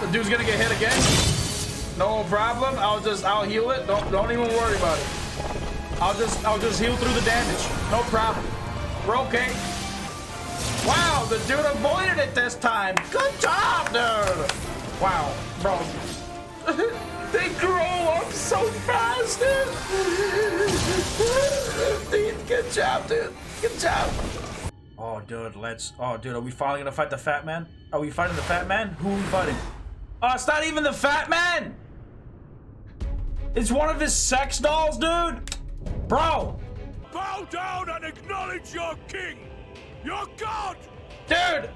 The dude's gonna get hit again. No problem. I'll just I'll heal it. Don't don't even worry about it. I'll just I'll just heal through the damage. No problem. We're okay. Wow, the dude avoided it this time. Good job, dude. Wow, bro. they grow up so fast, dude. Good job, dude. Good job. Oh, dude, let's. Oh, dude, are we finally gonna fight the fat man? Are we fighting the fat man? Who are we fighting? Oh, it's not even the fat man. It's one of his sex dolls, dude. Bro. Bow down and acknowledge your king, your god. Dude,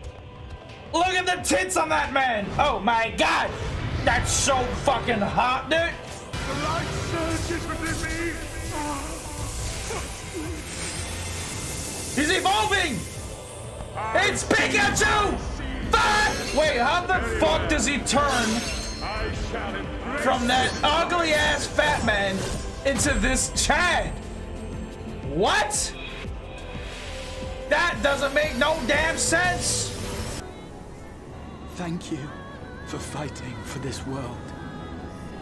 look at the tits on that man. Oh my god. That's so fucking hot, dude. The light surges within me. He's evolving. It's Pikachu. Fuck. Wait, how the fuck does he turn from that ugly ass fat man into this Chad? What? That doesn't make no damn sense. Thank you for fighting for this world,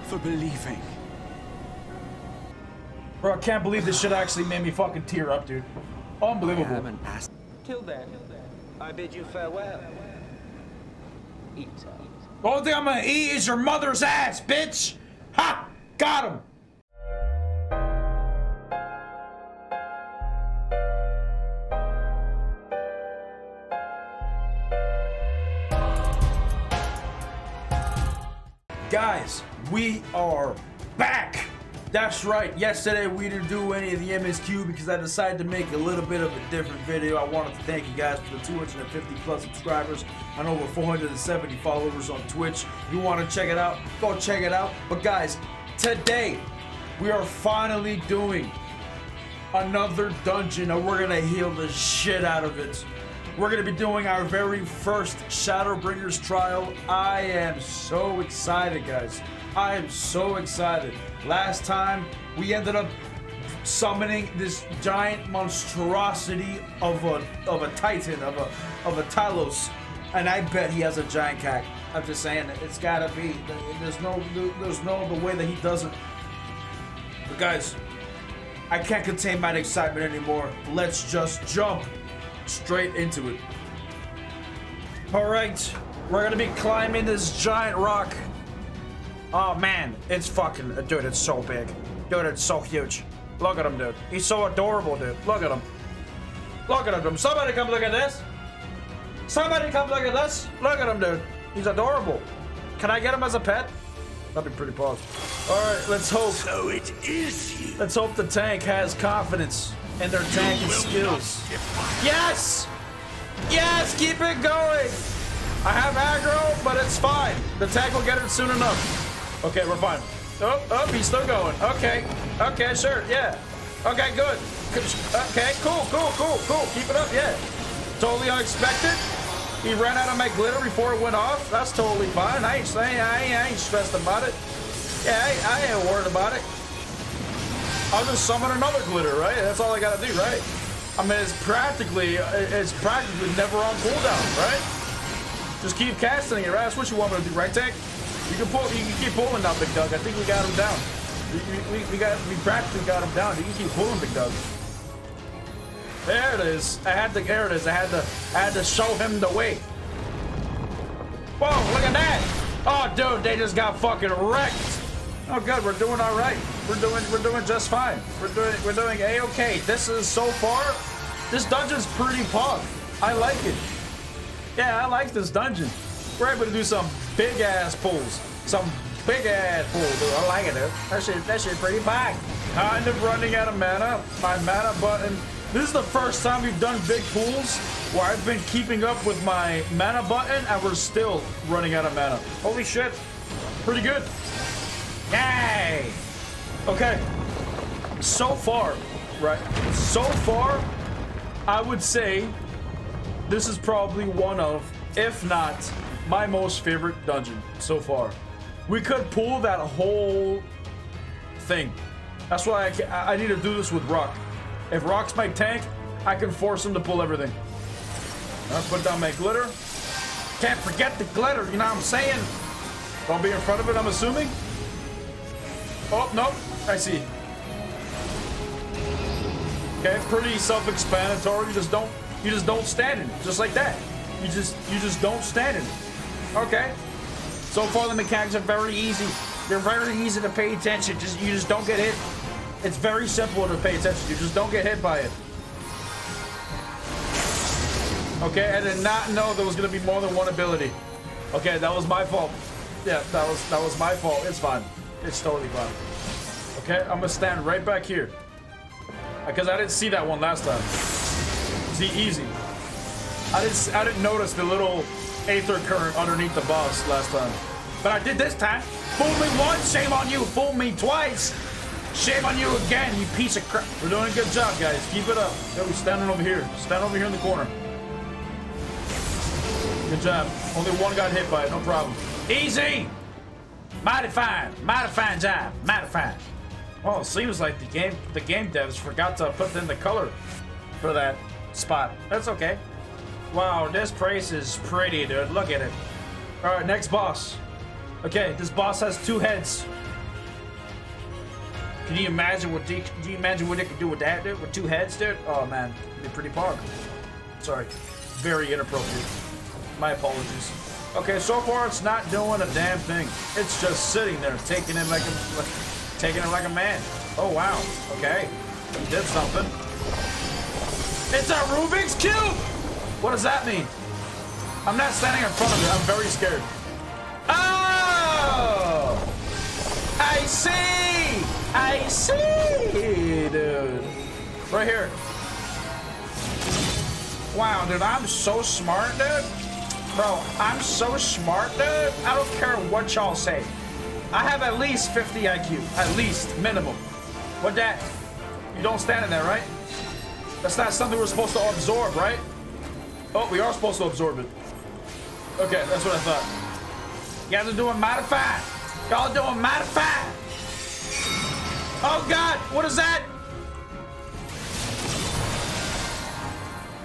for believing. Bro, I can't believe this shit actually made me fucking tear up, dude. Unbelievable. Till then, I bid you farewell. Eat. Uh, the only thing I'm gonna eat is your mother's ass, bitch! Ha! Got him! Guys, we are back! That's right, yesterday we didn't do any of the MSQ because I decided to make a little bit of a different video. I wanted to thank you guys for the 250 plus subscribers and over 470 followers on Twitch. You want to check it out, go check it out. But guys, today we are finally doing another dungeon and we're gonna heal the shit out of it. We're gonna be doing our very first Shadowbringers trial. I am so excited, guys. I am so excited. Last time we ended up summoning this giant monstrosity of a of a titan of a of a Talos, and I bet he has a giant cack. I'm just saying it's gotta be. There's no there's no other way that he doesn't. But guys, I can't contain my excitement anymore. Let's just jump straight into it. All right, we're gonna be climbing this giant rock. Oh man, it's fucking, dude, it's so big. Dude, it's so huge. Look at him, dude. He's so adorable, dude. Look at him. Look at him. Somebody come look at this. Somebody come look at this. Look at him, dude. He's adorable. Can I get him as a pet? That'd be pretty pause. All right, let's hope. So it is you. Let's hope the tank has confidence in their tanking skills. Yes! Yes, keep it going! I have aggro, but it's fine. The tank will get it soon enough. Okay, we're fine. Oh, oh, he's still going. Okay. Okay, sure, yeah. Okay, good. Okay, cool, cool, cool, cool. Keep it up, yeah. Totally unexpected. He ran out of my glitter before it went off. That's totally fine. I ain't saying I ain't, stressed about it. Yeah, I, I ain't worried about it. I'll just summon another glitter, right? That's all I gotta do, right? I mean, it's practically, it's practically never on cooldown, right? Just keep casting it, right? That's what you want me to do, right, Tank? You can pull, you can keep pulling now, Big Doug. I think we got him down. We, we, we got, we practically got him down. You can keep pulling, Big Doug. There it is. I had to, there it is. I had to, I had to show him the way. Whoa, look at that. Oh, dude, they just got fucking wrecked. Oh, good. We're doing all right. We're doing, we're doing just fine. We're doing, we're doing a-okay. This is so far, this dungeon's pretty punk. I like it. Yeah, I like this dungeon. We're able to do some big ass pulls. Some big ass pulls, dude. I like it, dude. That shit, that shit pretty big. Kind of running out of mana. My mana button. This is the first time we've done big pulls where I've been keeping up with my mana button and we're still running out of mana. Holy shit. Pretty good. Yay! Okay. So far, right? So far, I would say this is probably one of, if not my most favorite dungeon so far. We could pull that whole thing. That's why I, I need to do this with Rock. If Rock's my tank, I can force him to pull everything. I put down my glitter. Can't forget the glitter, you know what I'm saying? Don't be in front of it, I'm assuming. Oh, nope. I see. Okay, pretty self-explanatory. You just don't you just don't stand in it. Just like that. You just you just don't stand in it. Okay. So far the mechanics are very easy. They're very easy to pay attention. Just you just don't get hit. It's very simple to pay attention. You just don't get hit by it. Okay, I did not know there was gonna be more than one ability. Okay, that was my fault. Yeah, that was that was my fault. It's fine. It's totally fine. Okay, I'm gonna stand right back here. Uh, because I didn't see that one last time. See, easy. I didn't I didn't notice the little aether current underneath the boss last time. But I did this time. Fool me once, shame on you. Fool me twice. Shame on you again, you piece of crap. We're doing a good job, guys. Keep it up. Yeah, we're standing over here. Stand over here in the corner. Good job. Only one got hit by it, no problem. Easy! Mighty fine. Mighty fine job. Mighty fine. Well, it seems like the game the game devs forgot to put in the color for that spot. That's okay. Wow, this place is pretty, dude. Look at it. Alright, next boss. Okay, this boss has two heads. Can you imagine what they, can you imagine what they could do with that, dude? With two heads, dude? Oh man, be pretty pog. Sorry. Very inappropriate. My apologies. Okay, so far it's not doing a damn thing. It's just sitting there, taking it like a like, taking it like a man. Oh wow. Okay. He did something. It's a Rubik's Cube! What does that mean? I'm not standing in front of it. I'm very scared. Oh! I see! I see, dude. Right here. Wow, dude, I'm so smart, dude. Bro, I'm so smart, dude. I don't care what y'all say. I have at least 50 IQ. At least, minimum. What that? You don't stand in there, right? That's not something we're supposed to absorb, right? Oh, we are supposed to absorb it. Okay, that's what I thought. You guys are doing modify. Y'all doing modify. Oh God, what is that?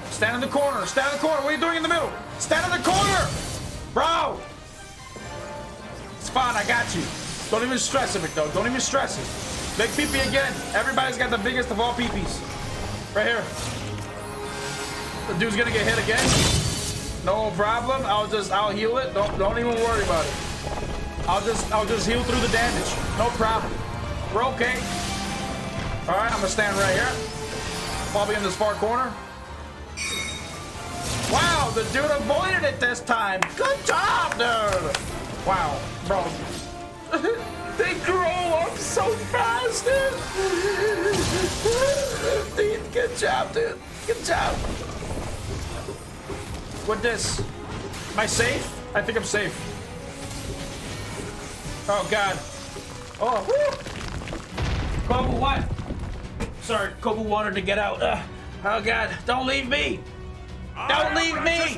Stand in the corner. Stand in the corner. What are you doing in the middle? Stand in the corner, bro. It's fine. I got you. Don't even stress it, though. Don't even stress it. Big peepee again. Everybody's got the biggest of all peepees. Right here. The dude's gonna get hit again. No problem. I'll just I'll heal it. Don't don't even worry about it. I'll just I'll just heal through the damage. No problem. We're okay. Alright, I'm gonna stand right here. Probably in this far corner. Wow, the dude avoided it this time. Good job, dude. Wow, bro. they grow up so fast, dude. dude. Good job, dude. Good job. What this? Am I safe? I think I'm safe. Oh God. Oh. Woo. Kobu, what? Sorry, Kobu wanted to get out. Uh, oh God! Don't leave me! Don't leave me!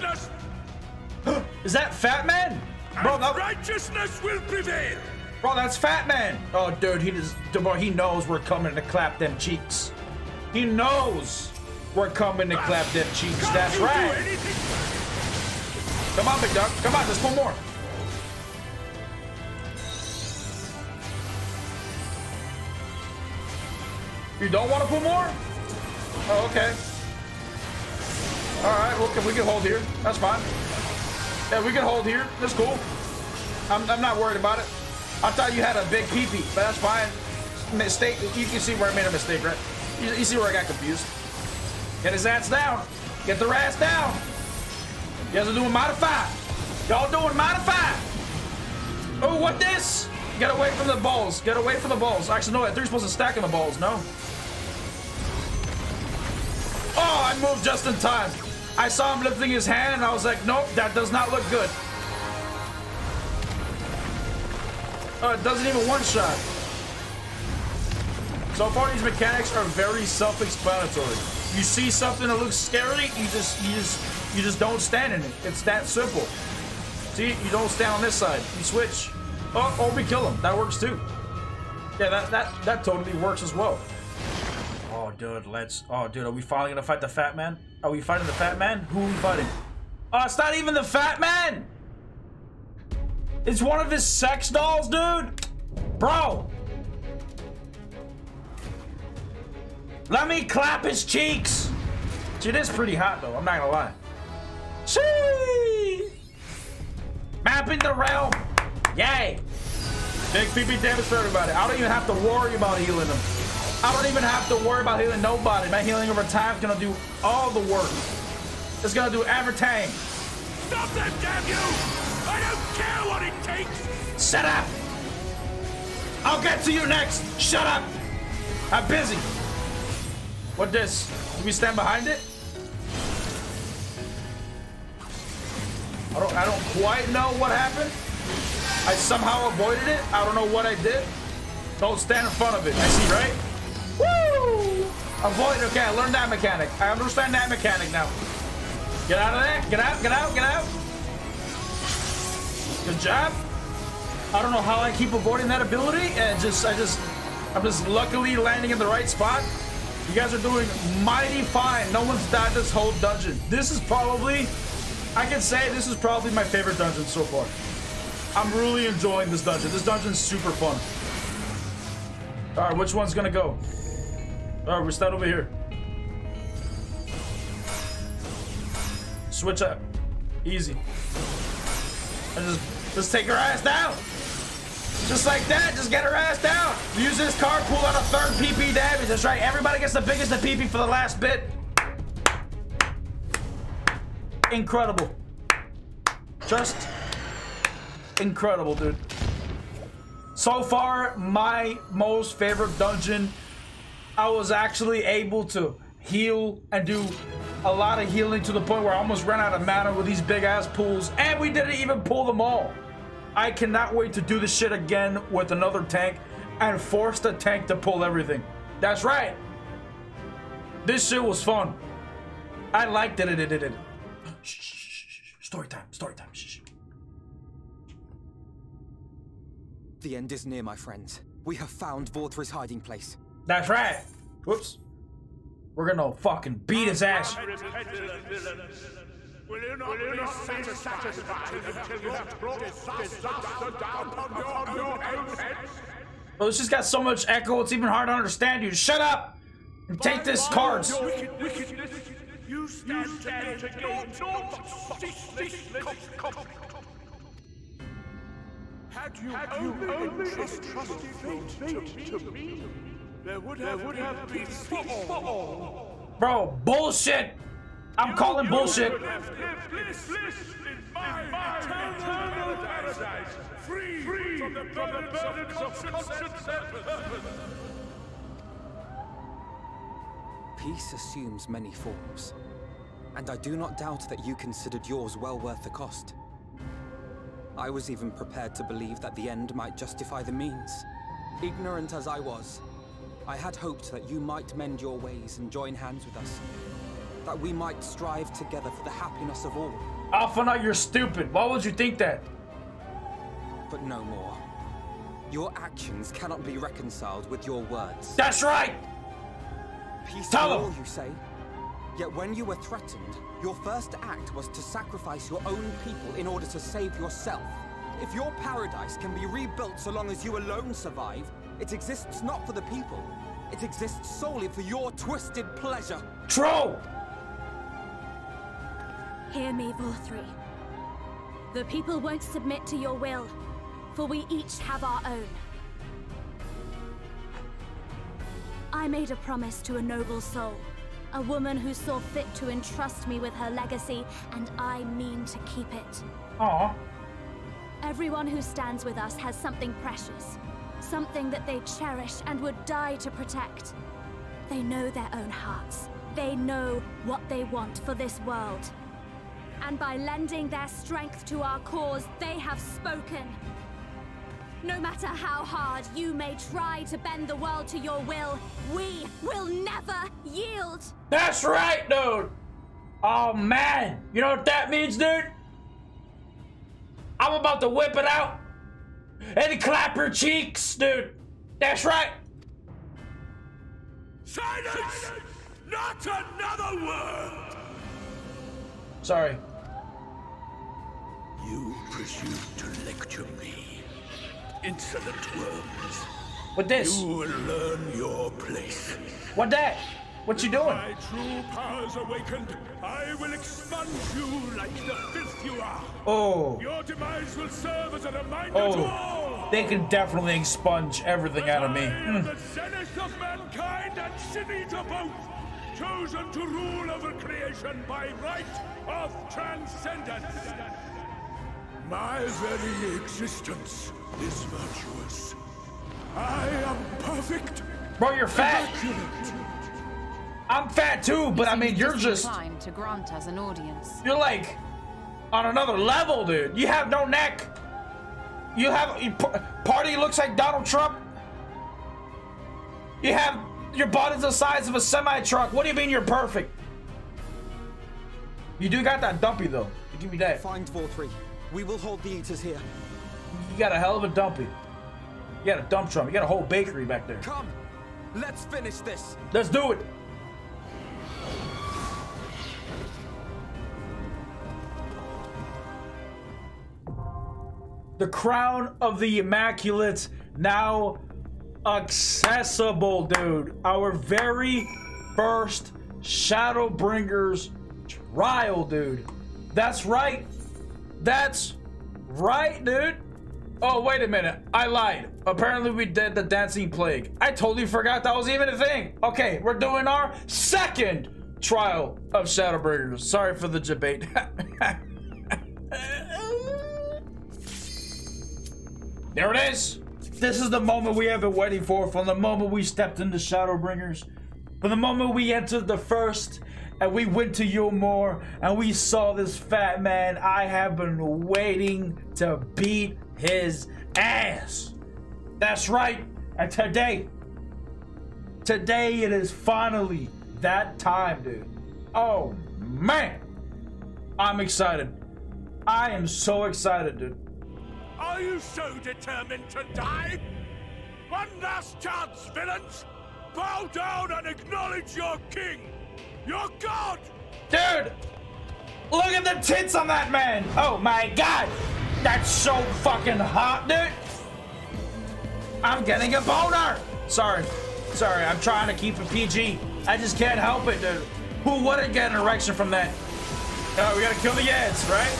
Is that Fat Man? Bro, that, righteousness will prevail. bro, that's Fat Man. Oh, dude, he just, he knows we're coming to clap them cheeks. He knows we're coming to clap them cheeks. That's right. Come on, big dog. Come on, just one more. You don't want to put more? Oh, okay. All right, well, can- we can hold here. That's fine. Yeah, we can hold here. That's cool. I'm, I'm not worried about it. I thought you had a big peepee, but that's fine. Mistake. You can see where I made a mistake, right? You, you see where I got confused. Get his ass down. Get the ass down. You guys are doing modify. Y'all doing modify. Oh, what this? Get away from the balls. Get away from the balls. Actually, no, they're supposed to stack in the balls. No. Oh, I moved just in time. I saw him lifting his hand, and I was like, nope, that does not look good. Oh, it doesn't even one shot. So far, these mechanics are very self-explanatory. You see something that looks scary, you just, you just, you just don't stand in it. It's that simple. See, you don't stand on this side. You switch. Oh, or we kill him. That works too. Yeah, that that that totally works as well. Oh, dude, let's. Oh, dude, are we finally gonna fight the fat man? Are we fighting the fat man? Who are we fighting? Oh, it's not even the fat man. It's one of his sex dolls, dude. Bro. Let me clap his cheeks. It is pretty hot though, I'm not gonna lie. Shee! Mapping the realm. Yay. Big PP damage for everybody. I don't even have to worry about healing them. I don't even have to worry about healing nobody. My healing over time is gonna do all the work. It's gonna do everything. Stop them, damn you! I don't care what it takes! Shut up! I'll get to you next. Shut up! I'm busy. What this? Can we stand behind it? I don't I don't quite know what happened. I somehow avoided it. I don't know what I did. Don't stand in front of it. I see, right? Woo! Avoid. Okay, I learned that mechanic. I understand that mechanic now. Get out of there. Get out. Get out. Get out. Good job. I don't know how I keep avoiding that ability. And just, I just, I'm just luckily landing in the right spot. You guys are doing mighty fine. No one's died this whole dungeon. This is probably, I can say this is probably my favorite dungeon so far. I'm really enjoying this dungeon. This dungeon's super fun. All right, which one's gonna go? All right, we're stand over here. Switch up. Easy. And just, just take her ass down. Just like that, just get her ass down. Use this card, pull out a third PP damage. That's right, everybody gets the biggest of PP for the last bit. Incredible. Just incredible, dude. So far, my most favorite dungeon. I was actually able to heal and do a lot of healing to the point where I almost ran out of mana with these big ass pools, and we didn't even pull them all. I cannot wait to do this shit again with another tank and force the tank to pull everything. That's right. This shit was fun. I liked it. it, it, it, it. Shh, shh, shh, shh. Story time. Story time. Shh, shh. The end is near, my friends. We have found Vauthry's hiding place. That's right. Whoops. We're gonna fucking beat his ass. Will you not, Will you not be satisfied until you have brought disaster down upon your own heads? Well, this just got so much echo, it's even hard to understand you. Shut up! And take this cards. Wicked, wickedness, you stand to gain naught, ceaseless Had you, Had you only entrusted fate to me, there would have, there would have been peace for all. Bro, bullshit! I'm calling bullshit. Free, free from the burdens of conscience and purpose. Peace assumes many forms, and I do not doubt that you considered yours well worth the cost. I was even prepared to believe that the end might justify the means. Ignorant as I was, I had hoped that you might mend your ways and join hands with us. That we might strive together for the happiness of all. Alphinaud, you're stupid. Why would you think that? But no more. Your actions cannot be reconciled with your words. That's right! Peace Tell him. all, you say? Yet when you were threatened, your first act was to sacrifice your own people in order to save yourself. If your paradise can be rebuilt so long as you alone survive, it exists not for the people. It exists solely for your twisted pleasure. True! Hear me, Vauthry. The people won't submit to your will, for we each have our own. I made a promise to a noble soul, a woman who saw fit to entrust me with her legacy, and I mean to keep it. Aw. Everyone who stands with us has something precious, something that they cherish and would die to protect. They know their own hearts. They know what they want for this world. And by lending their strength to our cause, they have spoken. No matter how hard you may try to bend the world to your will, we will never yield. That's right, dude! Oh, man. You know what that means, dude? I'm about to whip it out and clap her cheeks, dude. That's right. Silence! Not another word! Sorry. You presume to lecture me? Insolent worms. What this? You will learn your place. What that? What you doing? My true powers awakened, I will expunge you like the filth you are. Oh. Your demise will serve as a reminder to all. Oh. They can definitely expunge everything out of me. I am Hmm. the zenith of mankind and city to both, chosen to rule over creation by right of transcendence. My very existence is virtuous. I am perfect. Bro, you're fat. I'm fat too, but I mean, you're just, disinclined to grant us an audience. you're like on another level, dude. You have no neck. You have, you, party looks like Donald Trump. You have, your body's the size of a semi truck. What do you mean you're perfect? You do got that dumpy though. You give me that. Find Vauthry. We will hold the Eaters here. You got a hell of a dumpy. You got a dump truck. You got a whole bakery back there. Come! Let's finish this! Let's do it. The crown of the Immaculate now accessible, dude. Our very first Shadowbringers trial, dude. That's right. That's right, dude. Oh, wait a minute. I lied. Apparently, we did the Dancing Plague. I totally forgot that was even a thing. Okay, we're doing our second trial of Shadowbringers. Sorry for the debate. there it is. This is the moment we have been waiting for from the moment we stepped into Shadowbringers. From the moment we entered the first and we went to Eulmore and we saw this fat man, I have been waiting to beat his ass. That's right. And today, today it is finally that time, dude. Oh man, I'm excited. I am so excited, dude. Are you so determined to die? One last chance, villains! Bow down and acknowledge your king! God! Dude, look at the tits on that man. Oh my god, that's so fucking hot, dude. I'm getting a boner. Sorry, sorry, I'm trying to keep it PG. I just can't help it, dude. Who wouldn't get an erection from that? Oh, we gotta kill the ads, right?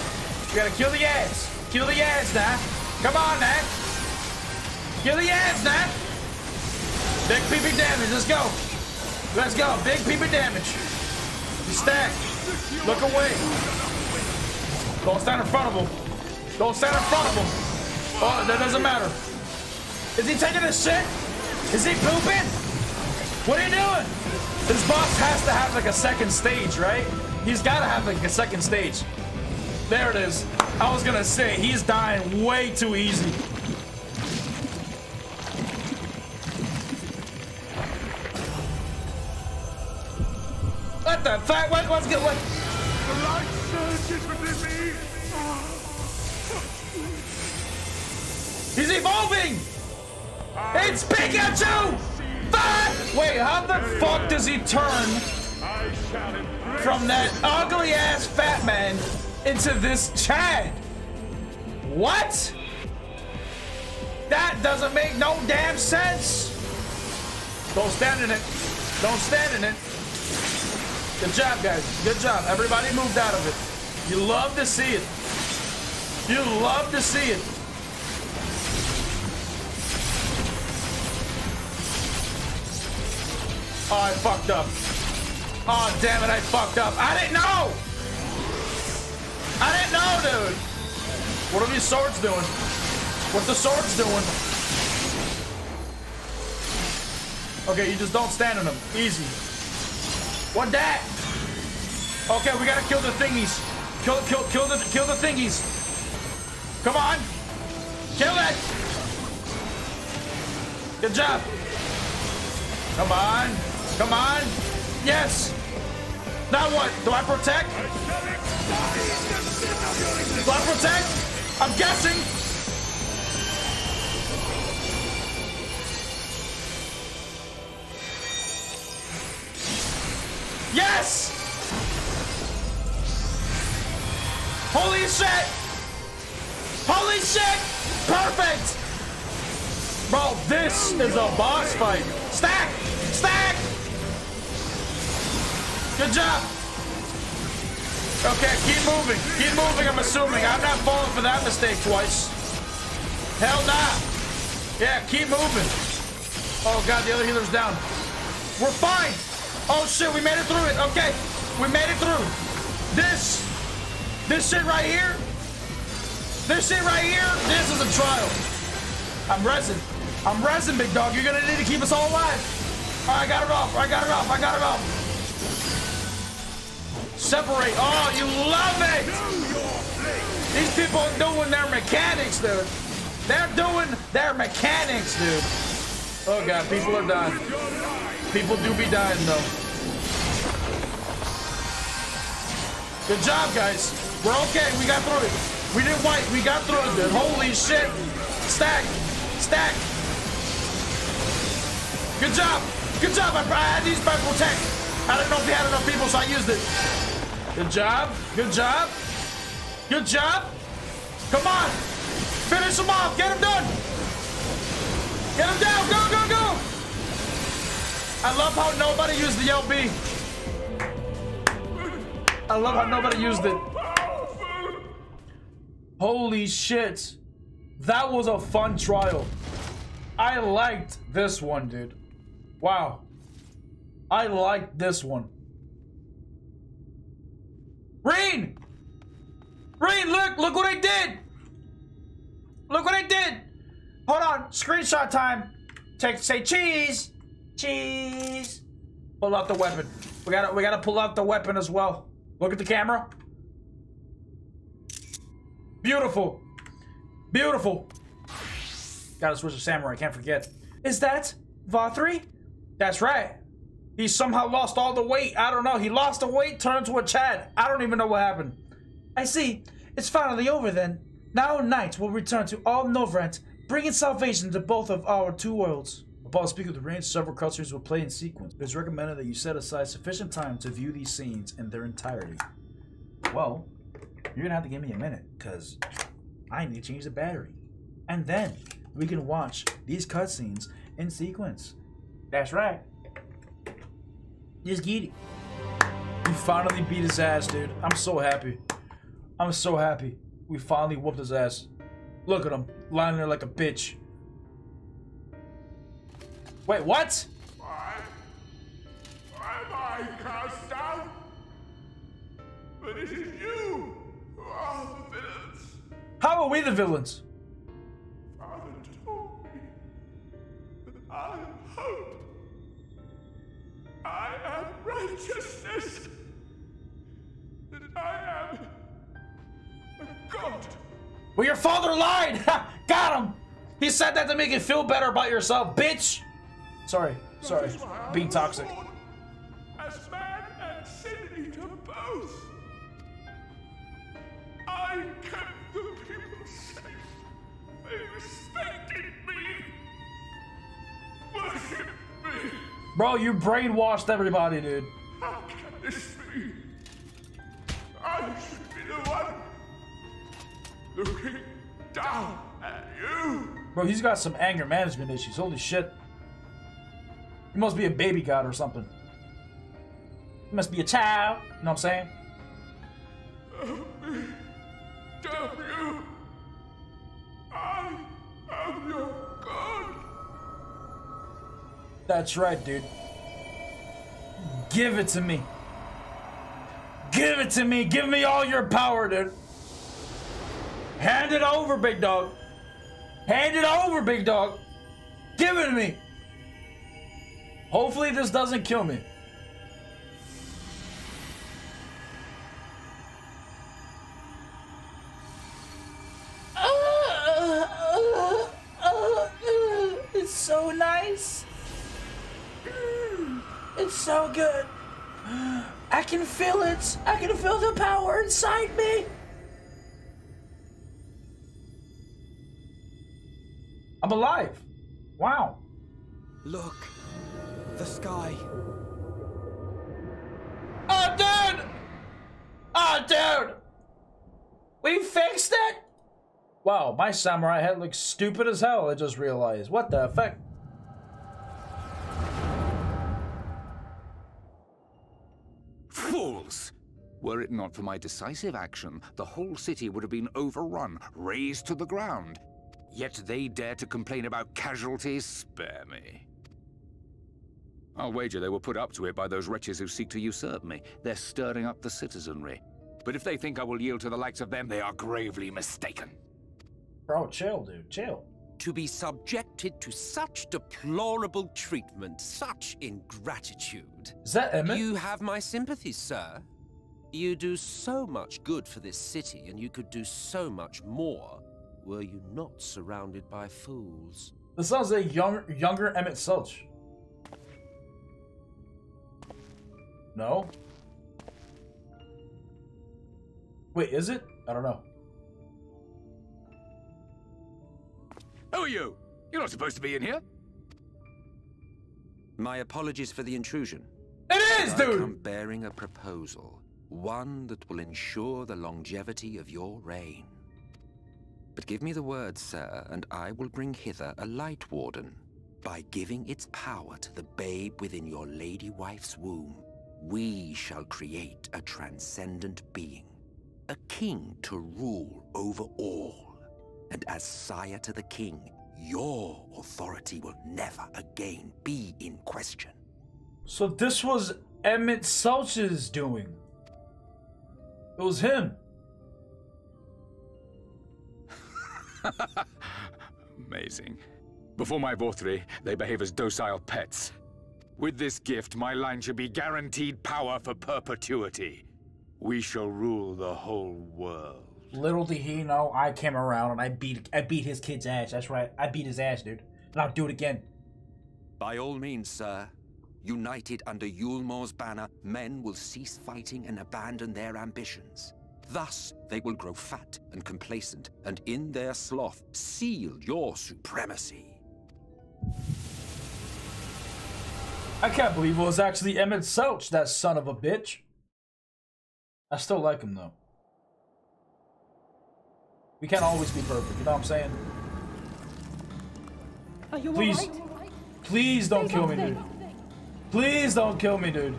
We gotta kill the ads. Kill the ads now. Come on, now. Kill the ads now. Big PP damage. Let's go. Let's go. Big PP damage. Stack. Look away. Don't stand in front of him. Don't stand in front of him. Oh, that doesn't matter. Is he taking a shit? Is he pooping? What are you doing? This boss has to have like a second stage, right? He's got to have like a second stage. There it is. I was gonna say he's dying way too easy. The fuck? What, what's good? What? The light surges within me! He's evolving! It's Pikachu! Fuck! Wait, how the fuck does he turn I from that ugly ass fat man into this Chad? What? That doesn't make no damn sense. Don't stand in it. Don't stand in it. Good job, guys. Good job. Everybody moved out of it. You love to see it. You love to see it. Oh, I fucked up. Oh, damn it, I fucked up. I didn't know! I didn't know, dude! What are these swords doing? What the swords doing? Okay, you just don't stand on them. Easy. What that? Okay, we gotta kill the thingies. Kill, kill, kill the, kill the thingies. Come on. Kill it. Good job. Come on. Come on. Yes. Now what? Do I protect? Do I protect? I'm guessing. Yes! Holy shit! Holy shit! Perfect! Bro, this is a boss fight. Stack! Stack! Good job. Okay, keep moving. Keep moving, I'm assuming. I'm not falling for that mistake twice. Hell nah. Yeah, keep moving. Oh god, the other healer's down. We're fine. Oh shit, we made it through it. Okay, we made it through. This, this shit right here, this shit right here, this is a trial. I'm resin. I'm resin, big dog. You're gonna need to keep us all alive. All right, I got it off. I got it off. I got it off. Separate. Oh, you love it. These people are doing their mechanics, dude. They're doing their mechanics, dude. Oh god, people are dying. People do be dying though. Good job, guys. We're okay. We got through it. We didn't wipe. We got through it. Holy shit. Stack. Stack. Good job. Good job. I, I had these by protect. I didn't know if we had enough people, so I used it. Good job. Good job. Good job. Come on. Finish them off. Get them done. Get him down. Go, go, go. I love how nobody used the LB. I love how nobody used it. Holy shit. That was a fun trial. I liked this one, dude. Wow. I liked this one. Ryne! Ryne, look! Look what I did! Look what I did! Hold on. Screenshot time. Take, say cheese. Cheese. Pull out the weapon. We gotta, we gotta pull out the weapon as well. Look at the camera. Beautiful. Beautiful. Gotta switch to samurai, can't forget. Is that Vauthry? That's right. He somehow lost all the weight. I don't know. He lost the weight, turned to a Chad. I don't even know what happened. I see. It's finally over then. Now night will return to all Norvrandt, bringing salvation to both of our two worlds. Upon speaking with the range, several cutscenes will play in sequence. It is recommended that you set aside sufficient time to view these scenes in their entirety. Well, you're gonna have to give me a minute, because I need to change the battery. And then we can watch these cutscenes in sequence. That's right. Just get it. We finally beat his ass, dude. I'm so happy. I'm so happy. We finally whooped his ass. Look at him, lying there like a bitch. Wait, what? Why? Why am I cast down? But it is you who are the villains. How are we the villains? Father told me that I am hope. I am righteousness. That I am a god. Well, your father lied! Got him! He said that to make you feel better about yourself, bitch! Sorry, sorry. That is why I Being toxic. As man and sin eater both. I kept the people safe. They respected me. Worship me. Bro, you brainwashed everybody, dude. Down at you. Bro, he's got some anger management issues. Holy shit. He must be a baby god or something. He must be a child. You know what I'm saying? You! I am your god. That's right, dude. Give it to me. Give it to me. Give me all your power, dude. Hand it over, big dog. Hand it over, big dog. Give it to me. Hopefully this doesn't kill me. It's so nice. Mm, it's so good. I can feel it. I can feel the power inside me. I'm alive. Wow. Look, the sky. Oh, dude! Oh, dude! We fixed it? Wow, my samurai head looks stupid as hell, I just realized. What the fuck? Fools! Were it not for my decisive action, the whole city would have been overrun, razed to the ground. Yet they dare to complain about casualties? Spare me. I'll wager they were put up to it by those wretches who seek to usurp me. They're stirring up the citizenry. But if they think I will yield to the likes of them, they are gravely mistaken. Bro, chill, dude, chill. To be subjected to such deplorable treatment, such ingratitude. Is that Emet? You have my sympathies, sir. You do so much good for this city, and you could do so much more were you not surrounded by fools. This sounds like young, younger Emet Selch. No? Wait, is it? I don't know. Who are you? You're not supposed to be in here. My apologies for the intrusion. It is, dude! I'm bearing a proposal, one that will ensure the longevity of your reign. But give me the word, sir, and I will bring hither a light warden. By giving its power to the babe within your lady wife's womb, we shall create a transcendent being, a king to rule over all. And as sire to the king, your authority will never again be in question. So this was Emet Selch's doing. It was him. Amazing. Before my Vauthry, they behave as docile pets. With this gift, my line shall be guaranteed power for perpetuity. We shall rule the whole world. Little did he know, I came around and I beat I beat his kid's ass. That's right. I beat his ass, dude. And I'll do it again. By all means, sir. United under Eulmore's banner, men will cease fighting and abandon their ambitions. Thus, they will grow fat and complacent, and in their sloth, seal your supremacy. I can't believe it was actually Emet Selch, that son of a bitch. I still like him though. We can't always be perfect, you know what I'm saying? Are you Please. alright? Please don't Say kill me, dude. Please don't kill me, dude.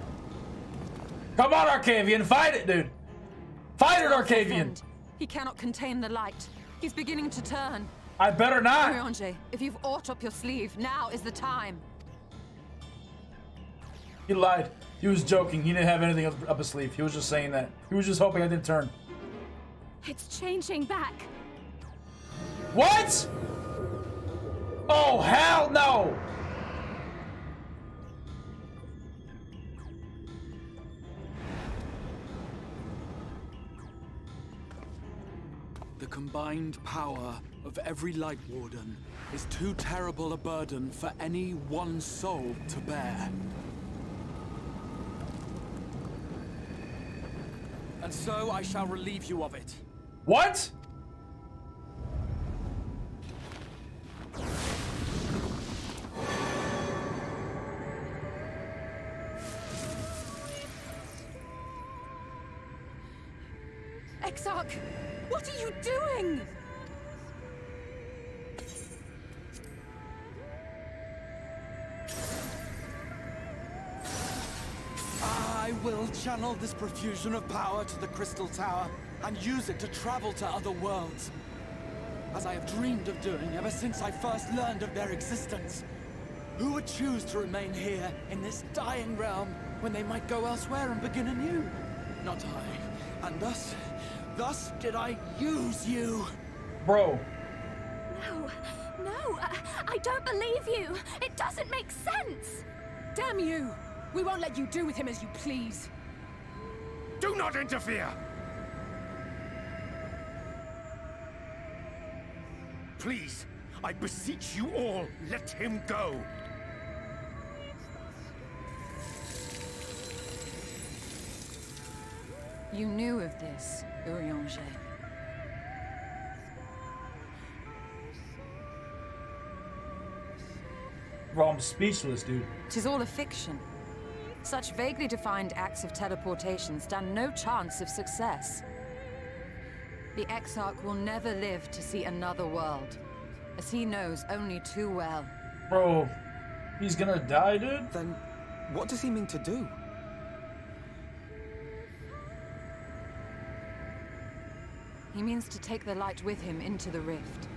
Come on, Arkaviun, fight it, dude. Fight it, Arkaviun. He cannot contain the light. He's beginning to turn. I better not. Urianger, if you've aught up your sleeve, now is the time. He lied. He was joking. He didn't have anything up up his sleeve. He was just saying that. He was just hoping I didn't turn. It's changing back. What? Oh, hell no! Combined power of every Light Warden is too terrible a burden for any one soul to bear. And so I shall relieve you of it. What? Channel this profusion of power to the Crystal Tower and use it to travel to other worlds. As I have dreamed of doing ever since I first learned of their existence. Who would choose to remain here in this dying realm when they might go elsewhere and begin anew? Not I. And thus, thus did I use you. Bro, No, no, I, I don't believe you. It doesn't make sense. Damn you! We won't let you do with him as you please. Do not interfere! Please, I beseech you all, let him go! You knew of this, Urianger. bro, I'm speechless, dude. Tis all a fiction. Such vaguely defined acts of teleportation stand no chance of success. The Exarch will never live to see another world, as he knows only too well. Bro, he's gonna die, dude? Then what does he mean to do? He means to take the light with him into the rift,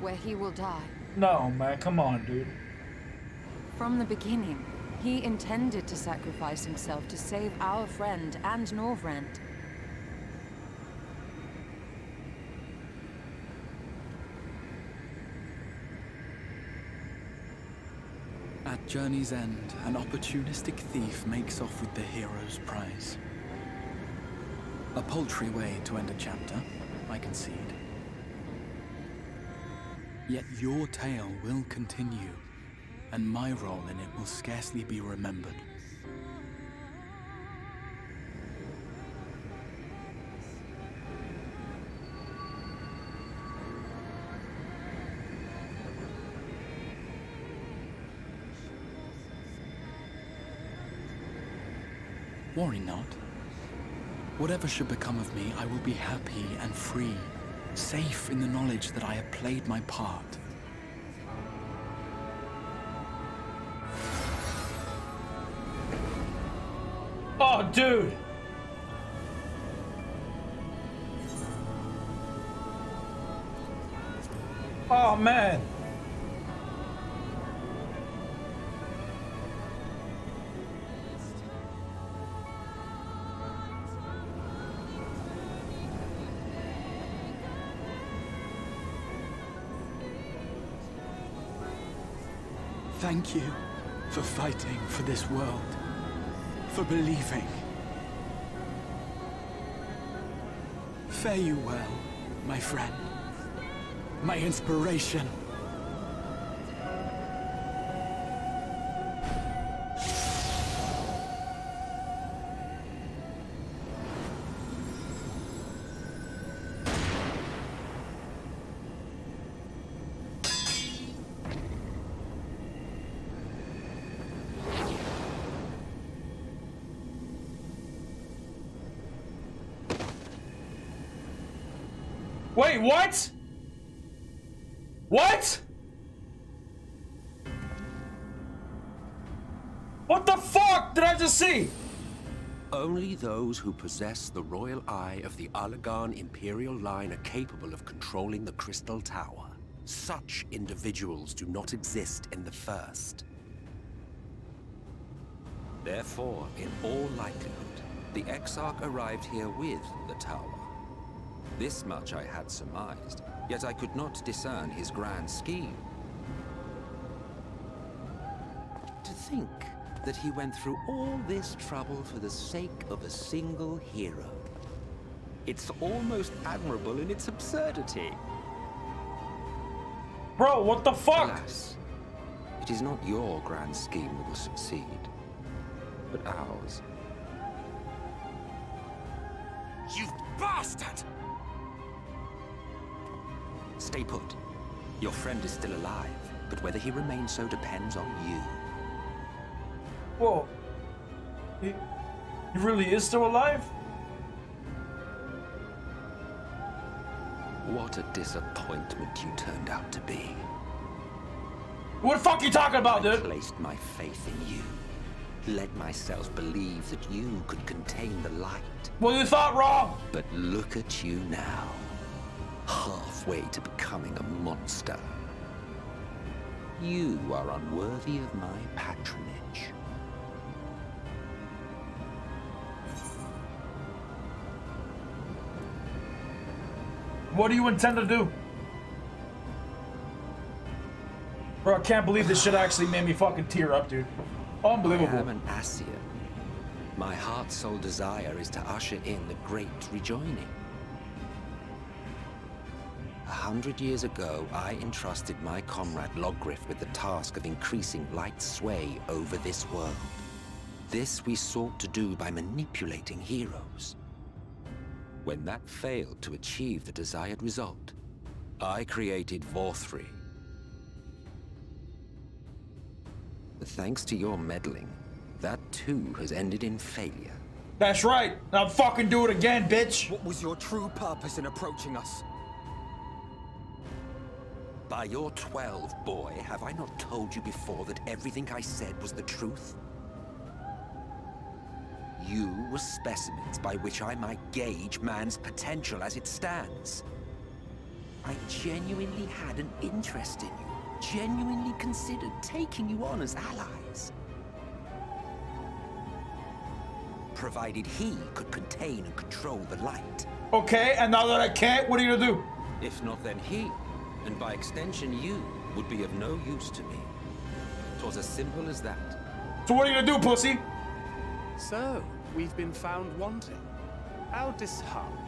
where he will die. No, man, come on, dude. From the beginning, he intended to sacrifice himself to save our friend and Norvrandt. At Journey's End, an opportunistic thief makes off with the hero's prize. A paltry way to end a chapter, I concede. Yet your tale will continue, and my role in it will scarcely be remembered. Worry not. Whatever should become of me, I will be happy and free, safe in the knowledge that I have played my part. Dude! Oh, man! Thank you for fighting for this world, for believing. Fare you well, my friend, my inspiration. What? What? What the fuck did I just see? Only those who possess the royal eye of the Allagan Imperial line are capable of controlling the Crystal Tower. Such individuals do not exist in the First. Therefore, in all likelihood, the Exarch arrived here with the tower. This much I had surmised, yet I could not discern his grand scheme. To think that he went through all this trouble for the sake of a single hero. It's almost admirable in its absurdity. Bro, what the fuck? Alas, it is not your grand scheme that will succeed, but ours. You bastard! Stay put. Your friend is still alive, but whether he remains so depends on you. Whoa. He, he really is still alive? What a disappointment you turned out to be. What the fuck are you talking about, I dude? placed my faith in you. Let myself believe that you could contain the light. Well, you thought wrong. But look at you now. Halfway to becoming a monster. You are unworthy of my patronage. What do you intend to do? Bro, I can't believe this shit actually made me fucking tear up, dude. Unbelievable. I am an Ascian. My heart's sole desire is to usher in the great rejoining. A hundred years ago, I entrusted my comrade Loghrif with the task of increasing light's sway over this world. This we sought to do by manipulating heroes. When that failed to achieve the desired result, I created Vauthry. Thanks to your meddling, that too has ended in failure. That's right. Now fucking do it again, bitch. What was your true purpose in approaching us? By your 12, boy, have I not told you before that everything I said was the truth? You were specimens by which I might gauge man's potential as it stands. I genuinely had an interest in you, genuinely considered taking you on as allies. Provided he could contain and control the light. Okay, and now that I can't, what are you gonna do? If not, then he, and by extension you, would be of no use to me. Twas as simple as that. So what are you gonna do, pussy? So, we've been found wanting. How disheartening.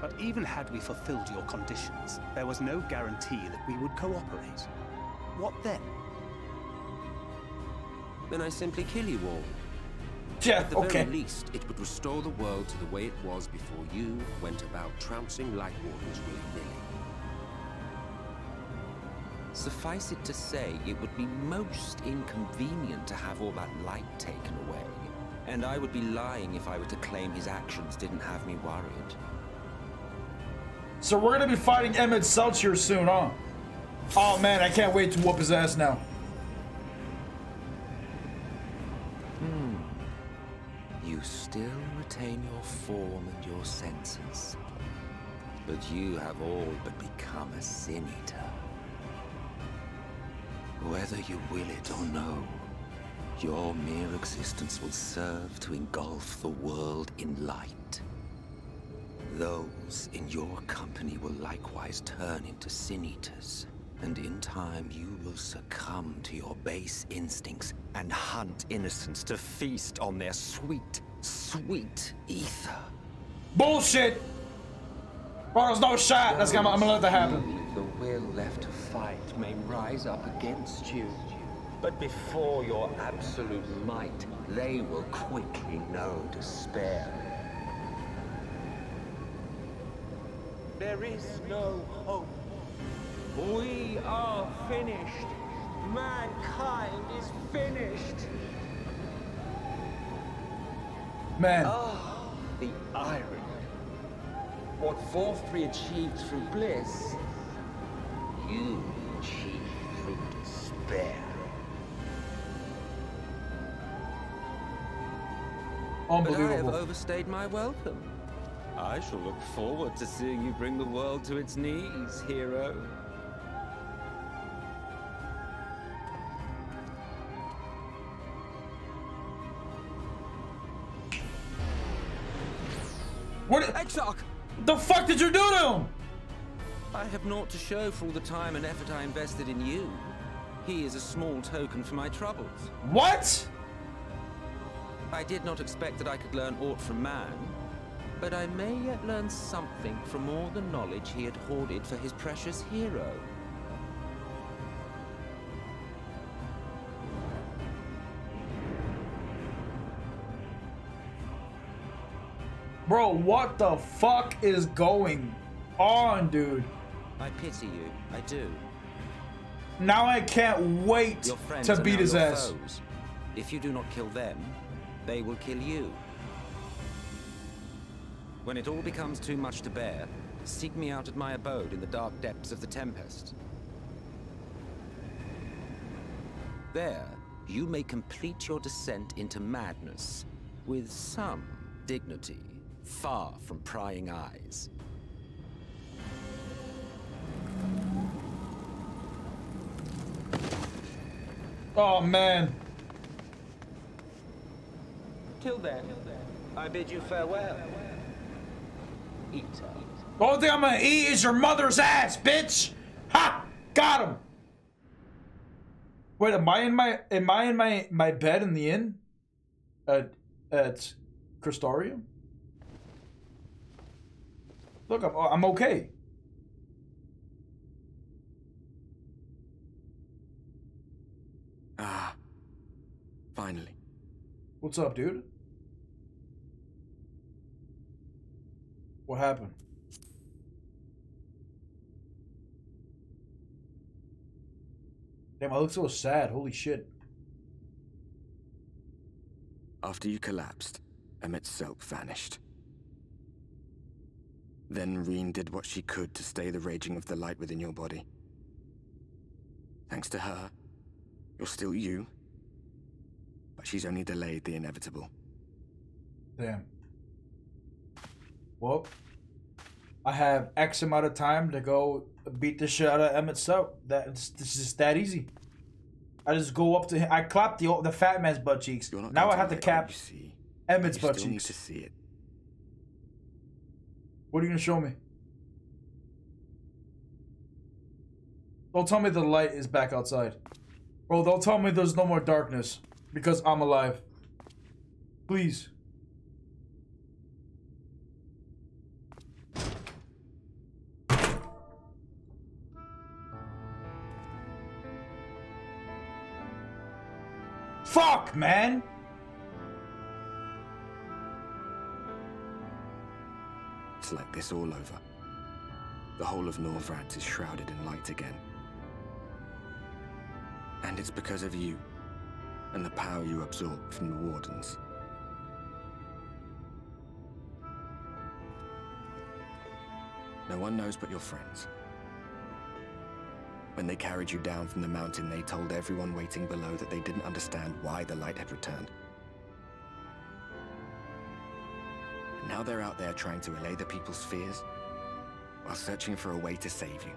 But even had we fulfilled your conditions, there was no guarantee that we would cooperate. What then? Then I simply kill you all. Yeah, At the okay. very least, it would restore the world to the way it was before you went about trouncing light wardens willy-nilly. Suffice it to say, it would be most inconvenient to have all that light taken away. And I would be lying if I were to claim his actions didn't have me worried. So we're gonna be fighting Emet Selcher soon, huh? Oh man, I can't wait to whoop his ass now. Retain your form and your senses. But you have all but become a sin eater. Whether you will it or no, your mere existence will serve to engulf the world in light. Those in your company will likewise turn into sin eaters. And in time, you will succumb to your base instincts and hunt innocents to feast on their sweet, sweet ether. Bullshit! Bro, there's no shot. That's gonna, I'm gonna let that happen. The will left to fight may rise up against you. But before your absolute might, they will quickly know despair. There is no hope. We are finished. Mankind is finished. Man. Ah, the irony. What Vauthry achieved through bliss, you achieved through despair. But I have overstayed my welcome. I shall look forward to seeing you bring the world to its knees, hero. What? The fuck did you do to him? I have naught to show for all the time and effort I invested in you. He is a small token for my troubles. What? I did not expect that I could learn aught from man, but I may yet learn something from all the knowledge he had hoarded for his precious hero. Bro, what the fuck is going on, dude? I pity you, I do. Now I can't wait to beat his ass. foes. If you do not kill them, they will kill you. When it all becomes too much to bear, seek me out at my abode in the dark depths of the Tempest. There, you may complete your descent into madness with some dignity, far from prying eyes. Oh man. Till then, I bid you farewell. Eater. The only thing I'm gonna eat is your mother's ass, bitch. Ha! Got him. Wait, am I in my am I in my my bed in the inn? At at Crystarium? Look, I'm I'm okay. Ah, finally. What's up, dude? What happened? Damn, I look so sad. Holy shit. After you collapsed, Emet-Selch vanished. Then Ryne did what she could to stay the raging of the light within your body. Thanks to her, you're still you, but she's only delayed the inevitable. Damn. Well, I have X amount of time to go beat the shit out of Emet-Selch. That it's, it's just that easy. I just go up to him. I clap the the fat man's butt cheeks. Now I have to cap Emet's butt still need cheeks. to see it. What are you gonna show me? Don't tell me the light is back outside. Bro, don't tell me there's no more darkness because I'm alive. Please. Fuck, man! Like this all over. The whole of Norvrandt is shrouded in light again. And it's because of you, and the power you absorb from the Wardens. No one knows but your friends. When they carried you down from the mountain, they told everyone waiting below that they didn't understand why the light had returned. Now they're out there trying to allay the people's fears, while searching for a way to save you.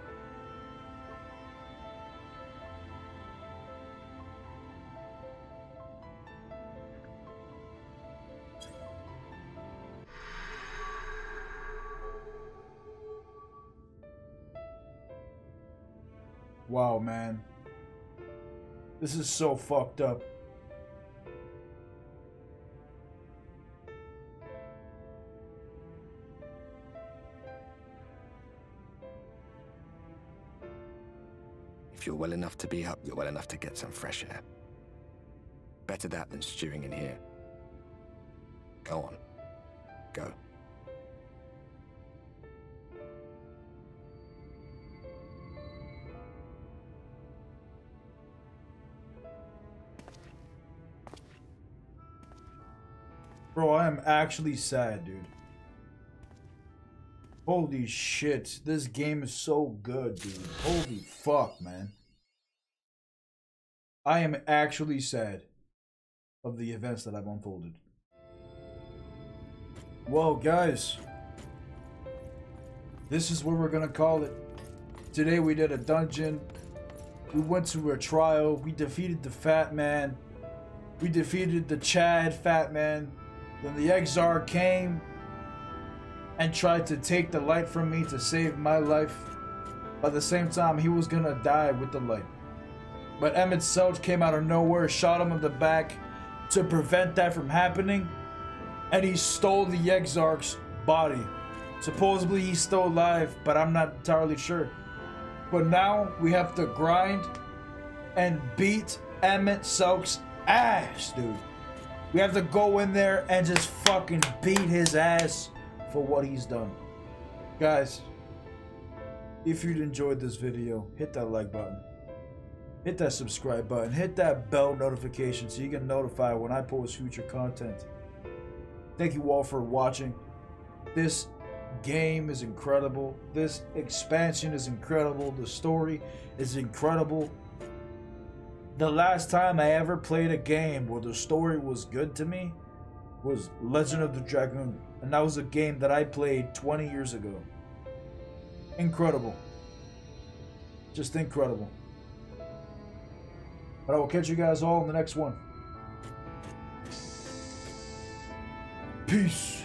Wow, man. This is so fucked up. If you're well enough to be up, you're well enough to get some fresh air. Better that than stewing in here. Go on. Go. Bro, I am actually sad, dude. Holy shit. This game is so good, dude. Holy fuck, man. I am actually sad of the events that have unfolded. Well, guys. This is what we're gonna call it. Today we did a dungeon. We went to a trial. We defeated the Fat Man. We defeated the Chad Fat Man. Then the Exarch came and tried to take the light from me to save my life. By the same time, he was gonna die with the light. But Emet-Selch came out of nowhere, shot him in the back to prevent that from happening, and he stole the Exarch's body. Supposedly he's still alive, but I'm not entirely sure. But now we have to grind and beat Emet-Selch's ass, dude. We have to go in there and just fucking beat his ass for what he's done. Guys, if you'd enjoyed this video, hit that like button. Hit that subscribe button. Hit that bell notification so you get notified when I post future content. Thank you all for watching. This game is incredible. This expansion is incredible. The story is incredible. The last time I ever played a game where the story was good to me was Legend of the Dragoon. And that was a game that I played 20 years ago. Incredible. Just incredible. But I will catch you guys all in the next one. Peace.